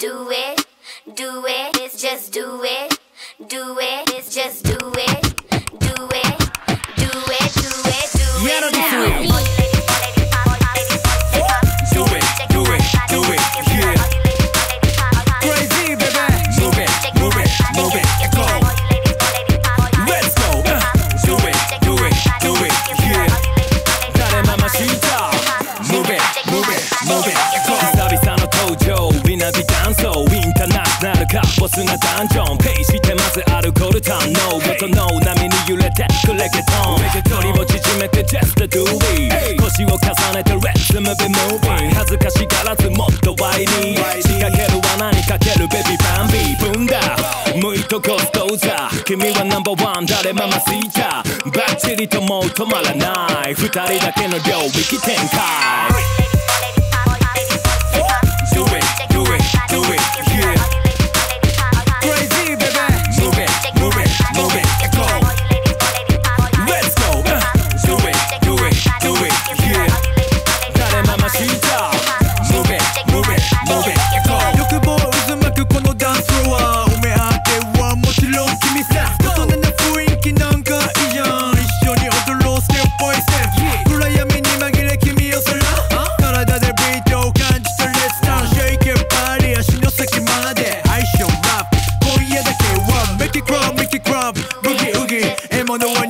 do it, do it, it's just do it, do it, it's just do it, do it, do it, do it, do it. Yeah, ダンソーインターナショナルカボスなダンジョン。ペイしてまずアルコール堪能音の波に揺れてくレゲトン距離を縮めて just do it 腰を重ねて Let's move it moving 恥ずかしがらずもっとワイに仕掛ける罠にかけるベビーバンビー。踏んだ向いとこストーザー君はナンバーワン。誰ママスイター。バッチリともう止まらない。二人だけの領域展開 Trump, boogie oogie. I'm on the one